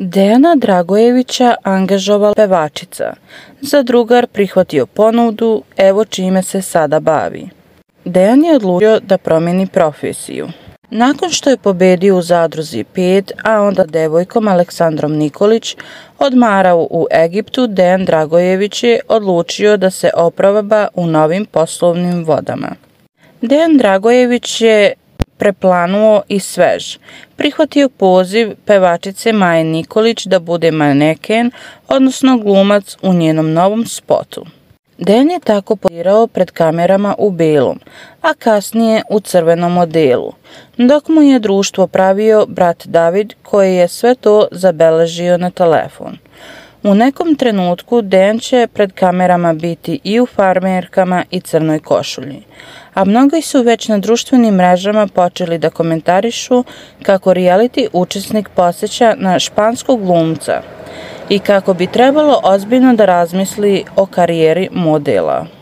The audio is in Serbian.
Dejana Dragojevića angažovala pevačica. Za drugar prihvatio ponudu, evo čime se sada bavi. Dejan je odlučio da promeni profesiju. Nakon što je pobedio u zadruzi 5, a onda devojkom Aleksandrom Nikolić odmarao u Egiptu, Dejan Dragojević je odlučio da se opravaba u novim poslovnim vodama. Dejan Dragojević je preplanuo i svež. Prihvatio poziv pevačice Maje Nikolić da bude maneken, odnosno glumac u njenom novom spotu. Dejan je tako podirao pred kamerama u belom, a kasnije u crvenom modelu, dok mu je društvo pravio brat David koji je sve to zabeležio na telefon. U nekom trenutku Dejan će pred kamerama biti i u farmerkama i crnoj košulji, a mnogi su već na društvenim mrežama počeli da komentarišu kako reality učesnik posjeća na španskog glumca – i kako bi trebalo ozbiljno da razmisli o karijeri modela.